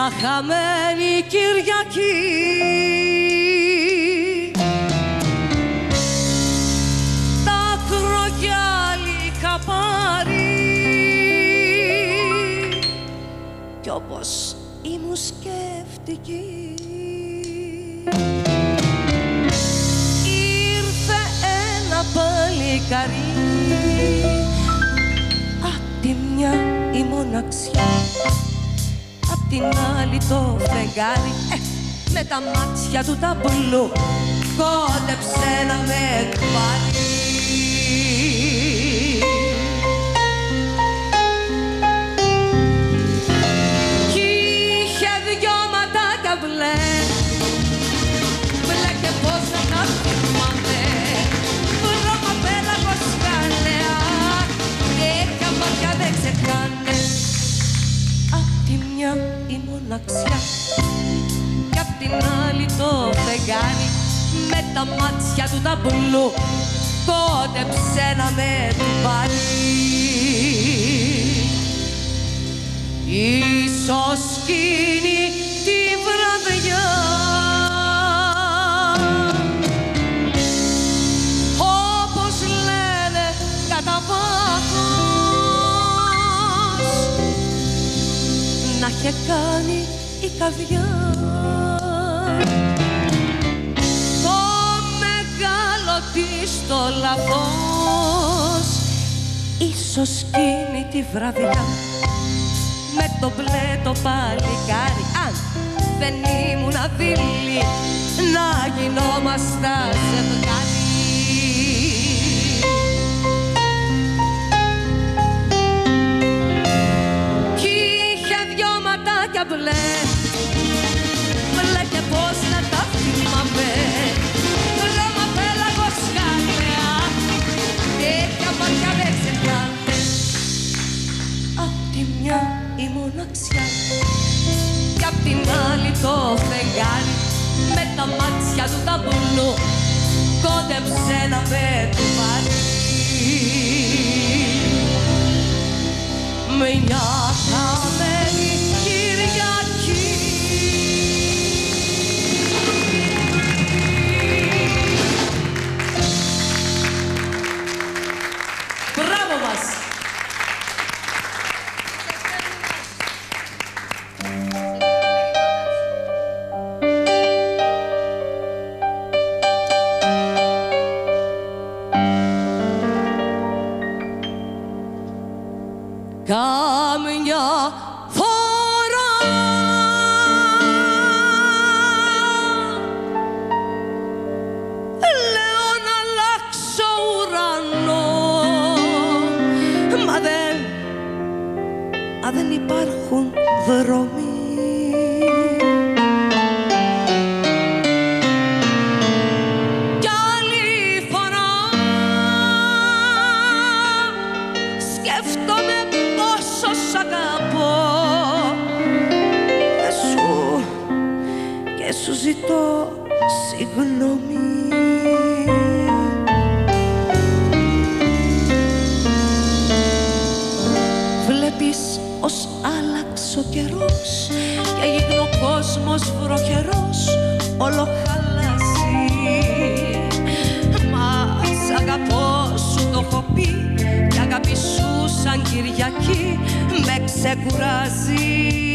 χαμένη Κυριακή. Τα κρογιάλι είχα πάρει. Κι όπως ήμουν σκέφτικη την άλλη το φεγγάρι. Ε, με τα μάτια του τα μπλου κόντεψε να με εκβάλει φεγγάρι με τα μάτια του τα μπλου κόντεψε να με του βάλει Ίσως εκείνη τη βραδιά. Όπως λένε κατά βάθος να είχε κάνει η καρδιά μεγάλο της το λαθός ίσως εκείνη τη βραδιά. Με το μπλε το παλικάρι αν δεν ήμουν αδίλη να γινόμασταν ζευγάρι τέτοια μάτια δεν ξεχνάνε Απ' τη μια η μοναξιά. Κι απ' την άλλη το φεγγάρι. Με τα μάτια του τα μπουλού κόντεψε να με συγγνώμη Βλέπεις ως άλλαξε ο καιρός και έγινε ο κόσμος βροχερός όλο χαλάσει. Μα σ' αγαπώ σου το έχω πει και αγάπη σου σαν Κυριακή με ξεκουράζει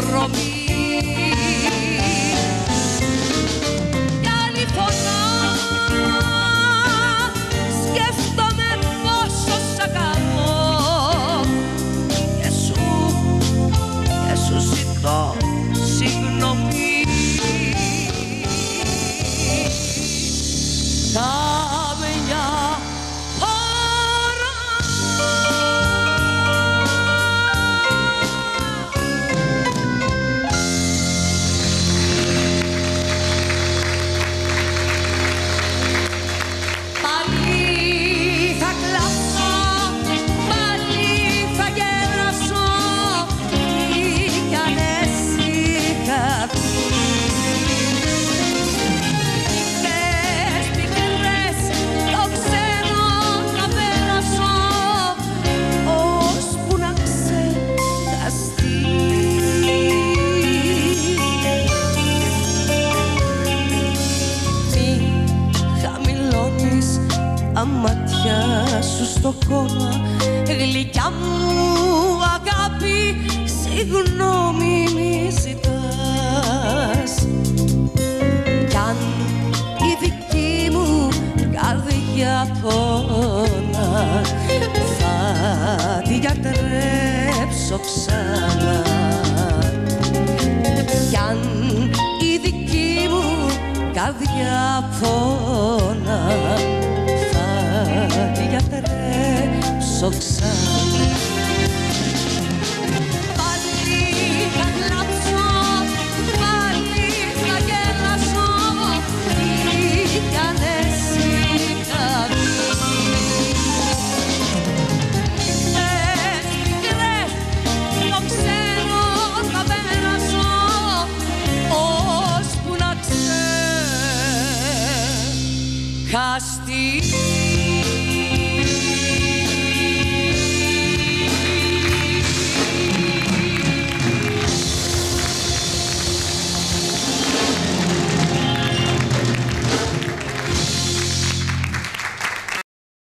robbie γλυκιά μου αγάπη συγγνώμη μη ζητάς. Κι αν η δική μου καρδιά πόνα θα τη γιατρέψω ξανά. Κι αν η δική μου καρδιά πόνα 熟识